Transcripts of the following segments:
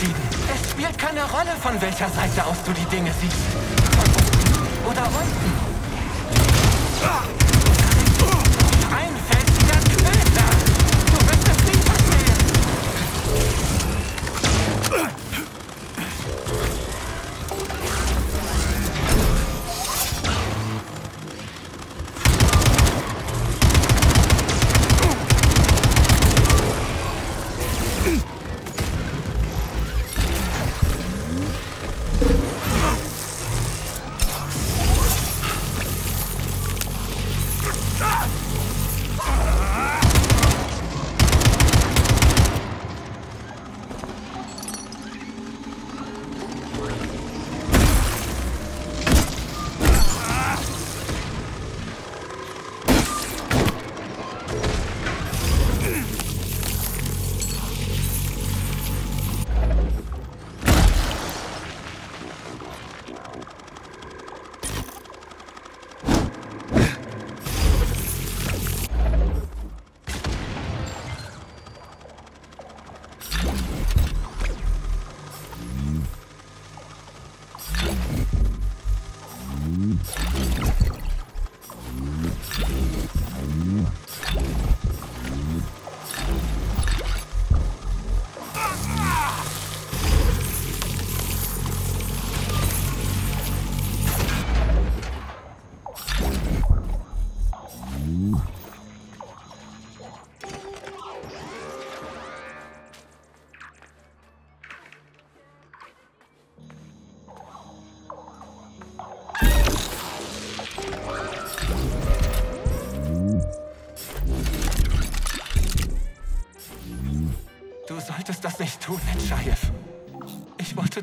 entschieden. Es spielt keine Rolle, von welcher Seite aus du die Dinge siehst. Oder unten. Ah!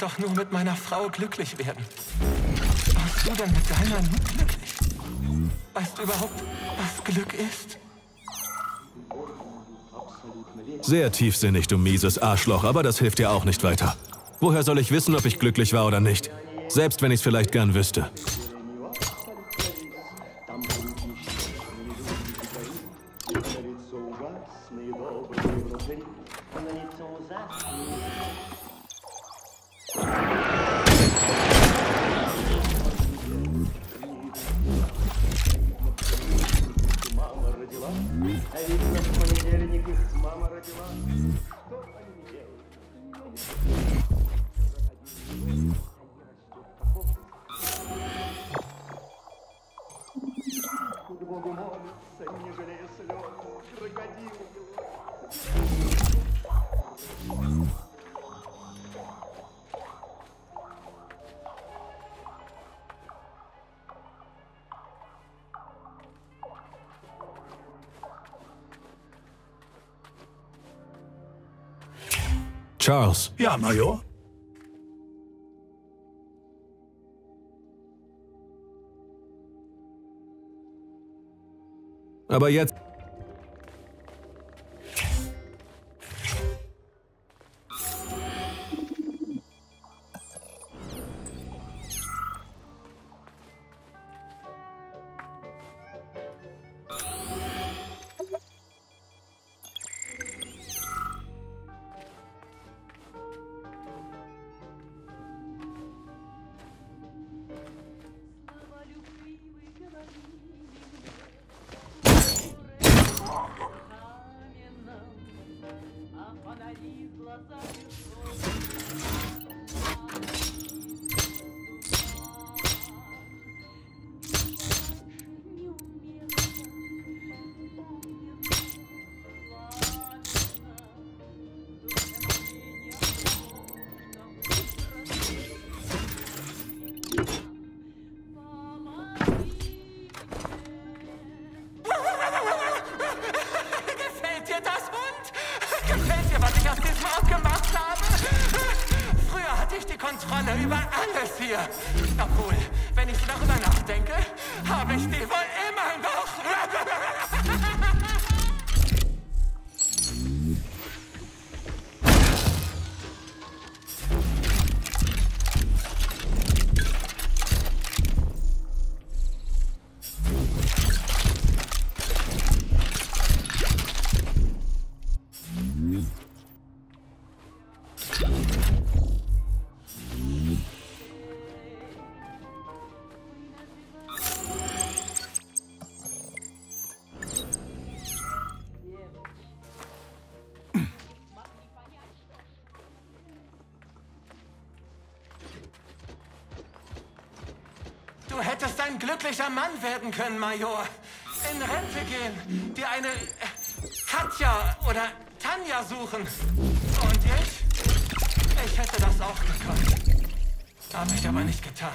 Wollte doch nur mit meiner Frau glücklich werden. Warst du denn mit deiner nie glücklich? Weißt du überhaupt, was Glück ist? Sehr tiefsinnig, du mieses Arschloch, aber das hilft dir auch nicht weiter. Woher soll ich wissen, ob ich glücklich war oder nicht? Selbst wenn ich es vielleicht gern wüsste. А видно, в понедельник их мама родила. Что они делают? Charles, Ja, Major. aber jetzt... Olivia! Glücklicher Mann werden können, Major. In Rente gehen, dir eine äh, Katja oder Tanja suchen. Und ich? Ich hätte das auch gekonnt. Habe ich aber nicht getan.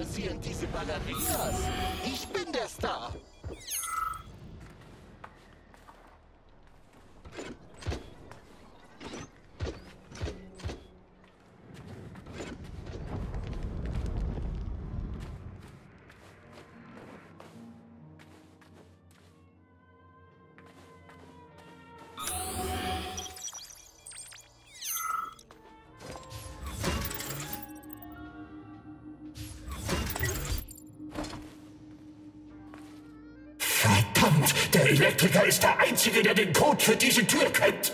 Interessieren diese Ballerinas? Ich bin der Star. Der Elektriker ist der Einzige, der den Code für diese Tür kennt.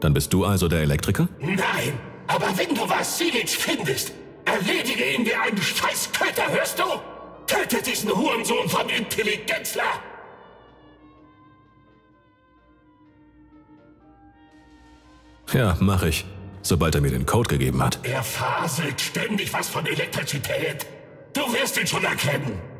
Dann bist du also der Elektriker? Nein, aber wenn du Vassilic findest, erledige ihn wie einen Scheißköter, hörst du? Töte diesen Hurensohn von Intelligenzler! Ja, mach ich. Sobald er mir den Code gegeben hat. Er faselt ständig was von Elektrizität. Du wirst ihn schon erkennen.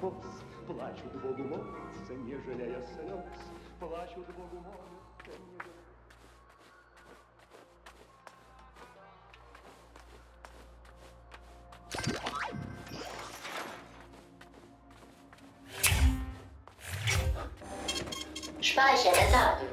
Кокос. Плачут Богу молятся, не жалея слез. Плачут Богу молятся, не жалея Speichere Daten.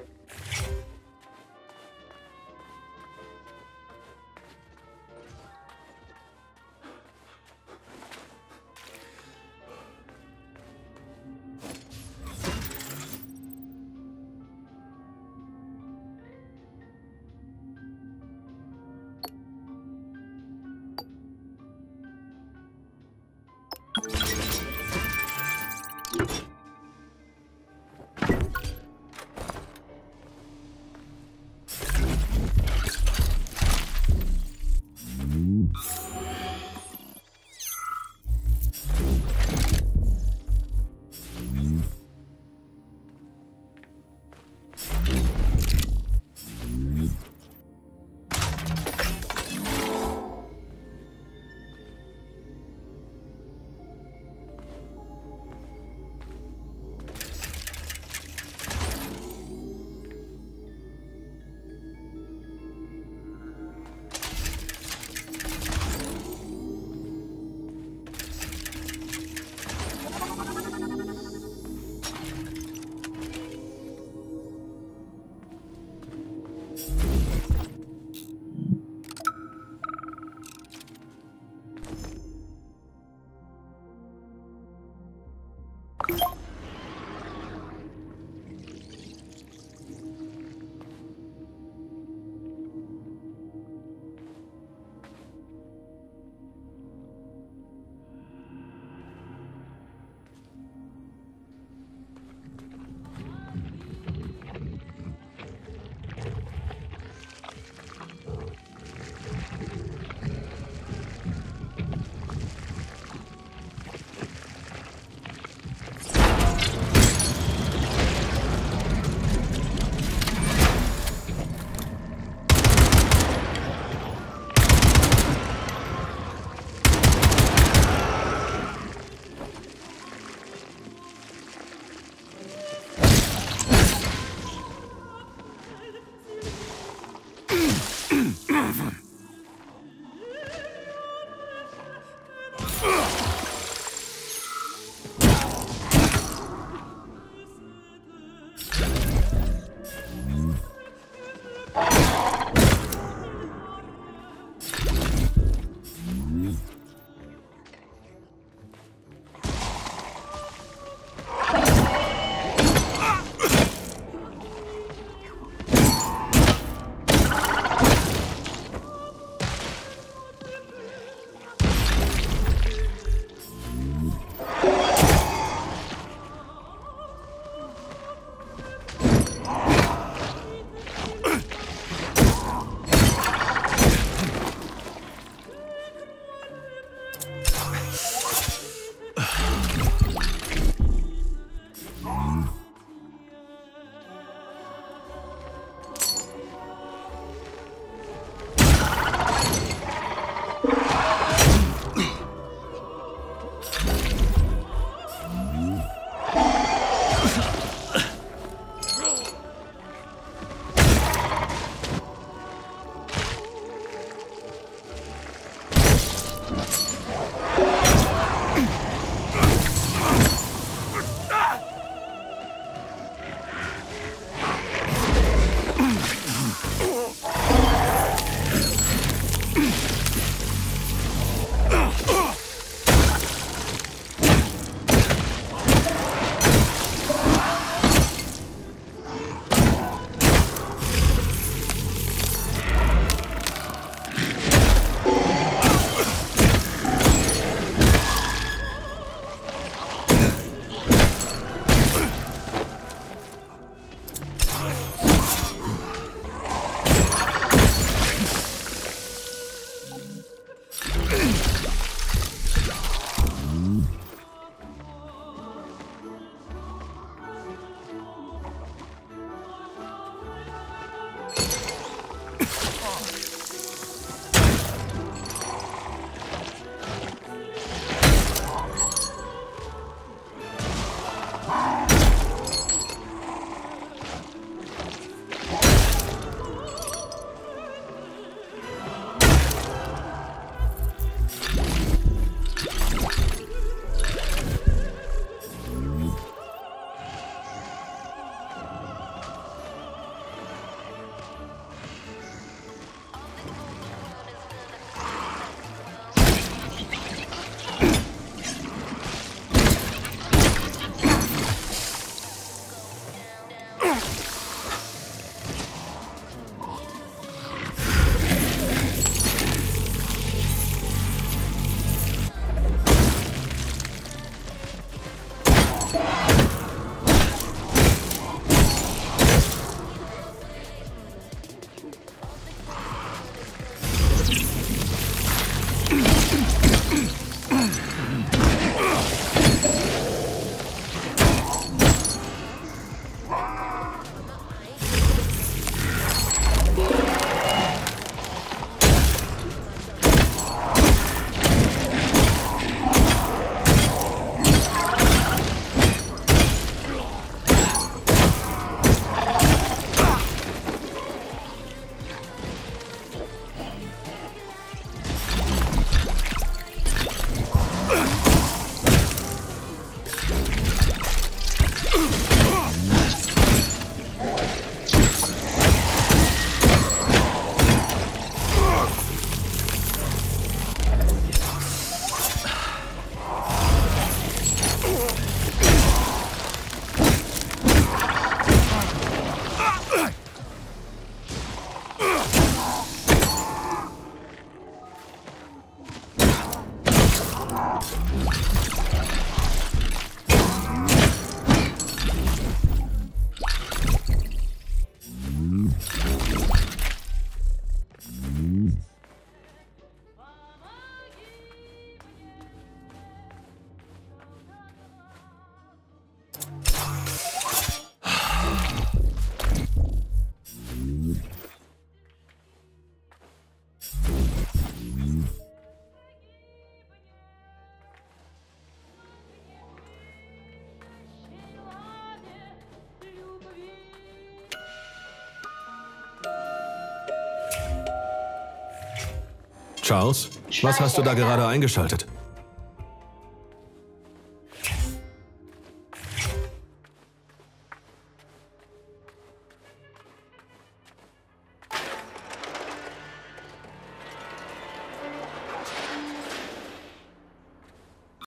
Charles, was hast du da gerade eingeschaltet?